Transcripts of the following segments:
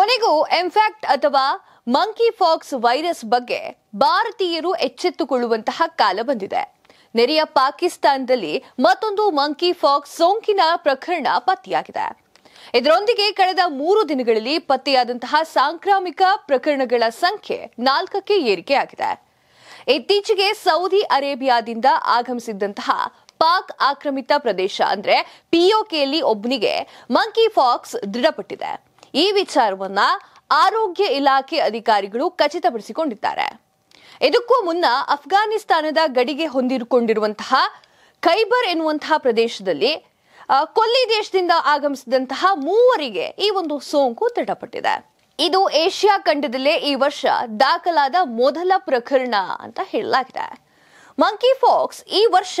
ಕೊನೆಗೂ ಎಂಫ್ಯಾಕ್ಟ್ ಅಥವಾ monkey fox virus ಬಗ್ಗೆ ಭಾರತೀಯರು ಎಚ್ಚೆತ್ತುಕೊಳ್ಳುವಂತಹ ಕಾಲ ಬಂದಿದೆ. ನೆರೆಯ ಪಾಕಿಸ್ತಾನದಲ್ಲಿ ಮತ್ತೊಂದು ಮಂಕಿ ಫಾಕ್ಸ್ ಸೋಂಕಿನ ಪ್ರಕರಣ ಪತ್ತೆಯಾಗಿದೆ. ಇದರೊಂದಿಗೆ ಕಳೆದ ಮೂರು ದಿನಗಳಲ್ಲಿ ಪತ್ತೆಯಾದಂತಹ ಸಾಂಕ್ರಾಮಿಕ ಪ್ರಕರಣಗಳ ಸಂಖ್ಯೆ ನಾಲ್ಕಕ್ಕೆ ಏರಿಕೆಯಾಗಿದೆ. ಇತ್ತೀಚೆಗೆ ಸೌದಿ ಅರೇಬಿಯಾದಿಂದ ಆಗಮಿಸಿದ್ದಂತಹ ಪಾಕ್ ಆಕ್ರಮಿತ ಪ್ರದೇಶ ಅಂದ್ರೆ ಪಿಒಕೆಯಲ್ಲಿ ಒಬ್ಬನಿಗೆ ಮಂಕಿ ಫಾಕ್ಸ್ ದೃಢಪಟ್ಟಿದೆ. ಈ ವಿಚಾರವನ್ನ ಆರೋಗ್ಯ ಇಲಾಖೆ ಅಧಿಕಾರಿಗಳು ಖಚಿತಪಡಿಸಿಕೊಂಡಿದ್ದಾರೆ. ಇದಕ್ಕೂ ಮುನ್ನ ಅಫ್ಘಾನಿಸ್ತಾನದ ಗಡಿಗೆ ಹೊಂದಿಕೊಂಡಿರುವಂತಹ ಖೈಬರ್ ಎನ್ನುವಂತಹ ಪ್ರದೇಶದಲ್ಲಿ ಕೊಲ್ಲಿ ದೇಶದಿಂದ ಆಗಮಿಸಿದಂತಹ ಮೂವರಿಗೆ ಈ ಒಂದು ಸೋಂಕು ದೃಢಪಟ್ಟಿದೆ. ಇದು ಏಷ್ಯಾ ಖಂಡದಲ್ಲೇ ಈ ವರ್ಷ ದಾಖಲಾದ ಮೊದಲ ಪ್ರಕರಣ ಅಂತ ಹೇಳಲಾಗಿದೆ. ಮಂಕಿ ಫಾಕ್ಸ್ ಈ ವರ್ಷ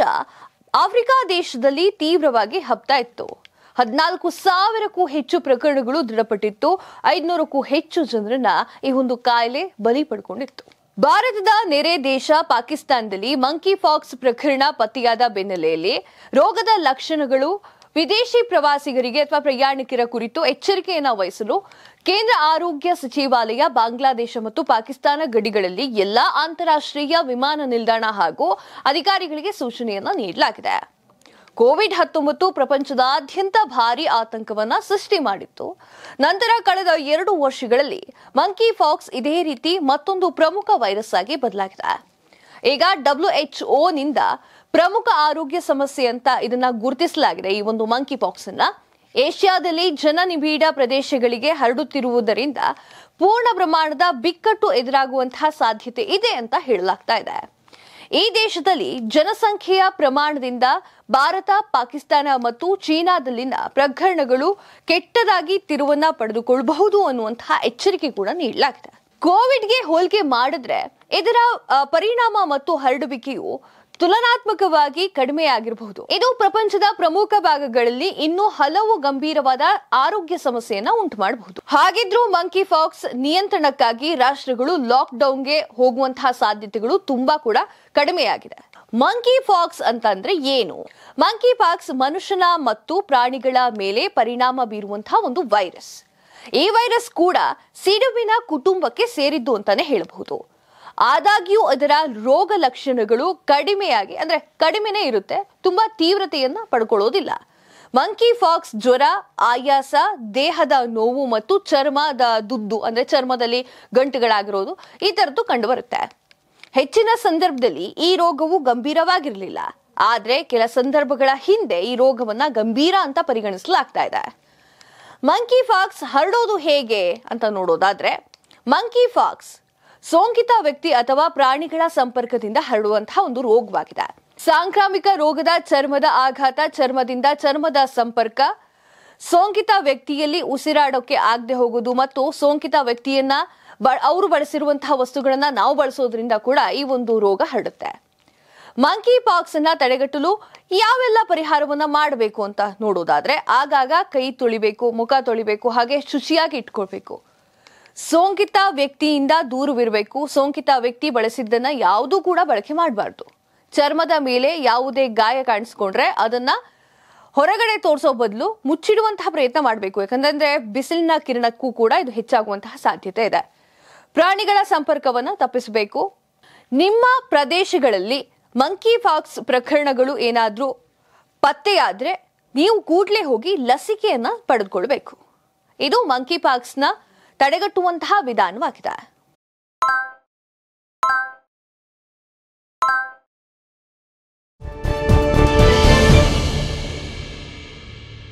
ಆಫ್ರಿಕಾ ದೇಶದಲ್ಲಿ ತೀವ್ರವಾಗಿ ಹಬ್ತಾ ಇತ್ತು. ಹದಿನಾಲ್ಕು ಸಾವಿರಕ್ಕೂ ಹೆಚ್ಚು ಪ್ರಕರಣಗಳು ದೃಢಪಟ್ಟಿತ್ತು. ಐದುನೂರಕ್ಕೂ ಹೆಚ್ಚು ಜನರನ್ನ ಈ ಒಂದು ಕಾಯಿಲೆ ಬಲಿ ಪಡ್ಕೊಂಡಿತ್ತು. ಭಾರತದ ನೆರೆ ದೇಶ ಪಾಕಿಸ್ತಾನದಲ್ಲಿ ಮಂಕಿ ಫಾಕ್ಸ್ ಪ್ರಕರಣ ಪತ್ತೆಯಾದ ಬೆನ್ನೆಲೆಯಲ್ಲಿ ರೋಗದ ಲಕ್ಷಣಗಳು ವಿದೇಶಿ ಪ್ರವಾಸಿಗರಿಗೆ ಅಥವಾ ಪ್ರಯಾಣಿಕರ ಕುರಿತು ಎಚ್ಚರಿಕೆಯನ್ನು ವಹಿಸಲು ಕೇಂದ್ರ ಆರೋಗ್ಯ ಸಚಿವಾಲಯ ಬಾಂಗ್ಲಾದೇಶ ಮತ್ತು ಪಾಕಿಸ್ತಾನ ಗಡಿಗಳಲ್ಲಿ ಎಲ್ಲಾ ಅಂತಾರಾಷ್ಟ್ರೀಯ ವಿಮಾನ ನಿಲ್ದಾಣ ಹಾಗೂ ಅಧಿಕಾರಿಗಳಿಗೆ ಸೂಚನೆಯನ್ನು ನೀಡಲಾಗಿದೆ. ಕೋವಿಡ್ ಹತ್ತೊಂಬತ್ತು ಪ್ರಪಂಚದಾದ್ಯಂತ ಭಾರಿ ಆತಂಕವನ್ನ ಸೃಷ್ಟಿ ಮಾಡಿತ್ತು. ನಂತರ ಕಳೆದ ಎರಡು ವರ್ಷಗಳಲ್ಲಿ ಮಂಕಿ ಫಾಕ್ಸ್ ಇದೇ ರೀತಿ ಮತ್ತೊಂದು ಪ್ರಮುಖ ವೈರಸ್ ಆಗಿ ಬದಲಾಗಿದೆ. ಈಗ ಡಬ್ಲ್ಯೂ ನಿಂದ ಪ್ರಮುಖ ಆರೋಗ್ಯ ಸಮಸ್ಯೆ ಅಂತ ಇದನ್ನ ಗುರುತಿಸಲಾಗಿದೆ ಈ ಒಂದು ಮಂಕಿ ಪಾಕ್ಸ್ ಅನ್ನ. ಏಷ್ಯಾದಲ್ಲಿ ಜನನಿಬಿಡ ಪ್ರದೇಶಗಳಿಗೆ ಹರಡುತ್ತಿರುವುದರಿಂದ ಪೂರ್ಣ ಪ್ರಮಾಣದ ಬಿಕ್ಕಟ್ಟು ಎದುರಾಗುವಂತಹ ಸಾಧ್ಯತೆ ಇದೆ ಅಂತ ಹೇಳಲಾಗ್ತಾ ಇದೆ. ಈ ದೇಶದಲ್ಲಿ ಜನಸಂಖ್ಯೆಯ ಪ್ರಮಾಣದಿಂದ ಭಾರತ, ಪಾಕಿಸ್ತಾನ ಮತ್ತು ಚೀನಾದಲ್ಲಿನ ಪ್ರಕರಣಗಳು ಕೆಟ್ಟದಾಗಿ ತಿರುವನ್ನ ಪಡೆದುಕೊಳ್ಳಬಹುದು ಅನ್ನುವಂತಹ ಎಚ್ಚರಿಕೆ ಕೂಡ ನೀಡಲಾಗಿದೆ. ಕೋವಿಡ್ಗೆ ಹೋಲಿಕೆ ಮಾಡಿದ್ರೆ ಇದರ ಪರಿಣಾಮ ಮತ್ತು ಹರಡುವಿಕೆಯು ತುಲನಾತ್ಮಕವಾಗಿ ಕಡಿಮೆಯಾಗಿರಬಹುದು. ಇದು ಪ್ರಪಂಚದ ಪ್ರಮುಖ ಭಾಗಗಳಲ್ಲಿ ಇನ್ನೂ ಹಲವು ಗಂಭೀರವಾದ ಆರೋಗ್ಯ ಸಮಸ್ಯೆಯನ್ನ ಉಂಟು ಮಾಡಬಹುದು ಹಾಗಿದ್ರೂ ಮಂಕಿ ಫಾಕ್ಸ್ ನಿಯಂತ್ರಣಕ್ಕಾಗಿ ರಾಷ್ಟ್ರಗಳು ಲಾಕ್ ಡೌನ್ಗೆ ಹೋಗುವಂತಹ ಸಾಧ್ಯತೆಗಳು ತುಂಬಾ ಕೂಡ ಕಡಿಮೆಯಾಗಿದೆ. ಮಂಕಿ ಫಾಕ್ಸ್ ಅಂತಂದ್ರೆ ಏನು? ಮಂಕಿ ಫಾಕ್ಸ್ ಮನುಷ್ಯನ ಮತ್ತು ಪ್ರಾಣಿಗಳ ಮೇಲೆ ಪರಿಣಾಮ ಬೀರುವಂತಹ ಒಂದು ವೈರಸ್ ಈ ವೈರಸ್ ಕೂಡ ಸಿಡುಬಿನ ಕುಟುಂಬಕ್ಕೆ ಸೇರಿದ್ದು ಅಂತಾನೆ ಹೇಳಬಹುದು. ಆದಾಗ್ಯೂ ಅದರ ರೋಗ ಲಕ್ಷಣಗಳು ಕಡಿಮೆಯಾಗಿ, ಅಂದ್ರೆ ಕಡಿಮೆನೇ ಇರುತ್ತೆ, ತುಂಬಾ ತೀವ್ರತೆಯನ್ನ ಪಡ್ಕೊಳ್ಳೋದಿಲ್ಲ. ಮಂಕಿ ಫಾಕ್ಸ್ ಜ್ವರ, ಆಯಾಸ, ದೇಹದ ನೋವು ಮತ್ತು ಚರ್ಮದ ದುದ್ದು ಅಂದ್ರೆ ಚರ್ಮದಲ್ಲಿ ಗಂಟುಗಳಾಗಿರೋದು, ಈ ತರದ್ದು ಕಂಡುಬರುತ್ತೆ. ಹೆಚ್ಚಿನ ಸಂದರ್ಭದಲ್ಲಿ ಈ ರೋಗವು ಗಂಭೀರವಾಗಿರಲಿಲ್ಲ. ಆದ್ರೆ ಕೆಲ ಸಂದರ್ಭಗಳ ಹಿಂದೆ ಈ ರೋಗವನ್ನ ಗಂಭೀರ ಅಂತ ಪರಿಗಣಿಸಲಾಗ್ತಾ ಇದೆ. ಮಂಕಿ ಫಾಕ್ಸ್ ಹರಡೋದು ಹೇಗೆ ಅಂತ ನೋಡೋದಾದ್ರೆ ಮಂಕಿ ಫಾಕ್ಸ್ ಸೋಂಕಿತ ವ್ಯಕ್ತಿ ಅಥವಾ ಪ್ರಾಣಿಗಳ ಸಂಪರ್ಕದಿಂದ ಹರಡುವಂತಹ ಒಂದು ರೋಗವಾಗಿದೆ. ಸಾಂಕ್ರಾಮಿಕ ರೋಗದ ಚರ್ಮದ ಆಘಾತ, ಚರ್ಮದಿಂದ ಚರ್ಮದ ಸಂಪರ್ಕ, ಸೋಂಕಿತ ವ್ಯಕ್ತಿಯಲ್ಲಿ ಉಸಿರಾಡೋಕೆ ಆಗದೆ ಹೋಗೋದು ಮತ್ತು ಸೋಂಕಿತ ವ್ಯಕ್ತಿಯನ್ನ ಅವರು ಬಳಸಿರುವಂತಹ ವಸ್ತುಗಳನ್ನ ನಾವು ಬಳಸೋದ್ರಿಂದ ಕೂಡ ಈ ಒಂದು ರೋಗ ಹರಡುತ್ತೆ. ಮಂಕಿ ಪಾಕ್ಸ್ ಅನ್ನ ತಡೆಗಟ್ಟಲು ಯಾವೆಲ್ಲ ಪರಿಹಾರವನ್ನ ಮಾಡಬೇಕು ಅಂತ ನೋಡೋದಾದ್ರೆ ಆಗಾಗ ಕೈ ತೊಳಿಬೇಕು, ಮುಖ ತೊಳಿಬೇಕು, ಹಾಗೆ ಶುಚಿಯಾಗಿ ಇಟ್ಕೊಳ್ಬೇಕು. ಸೋಂಕಿತ ವ್ಯಕ್ತಿಯಿಂದ ದೂರವಿರಬೇಕು, ಸೋಂಕಿತ ವ್ಯಕ್ತಿ ಬಳಸಿದ್ದನ್ನ ಯಾವುದೂ ಕೂಡ ಬಳಕೆ ಮಾಡಬಾರ್ದು. ಚರ್ಮದ ಮೇಲೆ ಯಾವುದೇ ಗಾಯ ಕಾಣಿಸ್ಕೊಂಡ್ರೆ ಅದನ್ನ ಹೊರಗಡೆ ತೋರಿಸೋ ಬದಲು ಮುಚ್ಚಿಡುವಂತಹ ಪ್ರಯತ್ನ ಮಾಡಬೇಕು. ಯಾಕಂದ್ರೆ ಬಿಸಿಲಿನ ಕಿರಣಕ್ಕೂ ಕೂಡ ಇದು ಹೆಚ್ಚಾಗುವಂತಹ ಸಾಧ್ಯತೆ ಇದೆ. ಪ್ರಾಣಿಗಳ ಸಂಪರ್ಕವನ್ನು ತಪ್ಪಿಸಬೇಕು. ನಿಮ್ಮ ಪ್ರದೇಶಗಳಲ್ಲಿ ಮಂಕಿ ಪಾಕ್ಸ್ ಪ್ರಕರಣಗಳು ಏನಾದರೂ ಪತ್ತೆಯಾದರೆ ನೀವು ಕೂಡಲೇ ಹೋಗಿ ಲಸಿಕೆಯನ್ನು ಪಡೆದುಕೊಳ್ಬೇಕು. ಇದು ಮಂಕಿ ಪಾಕ್ಸ್ನ ತಡೆಗಟ್ಟುವಂತಹ ವಿಧಾನವಾಗಿದೆ.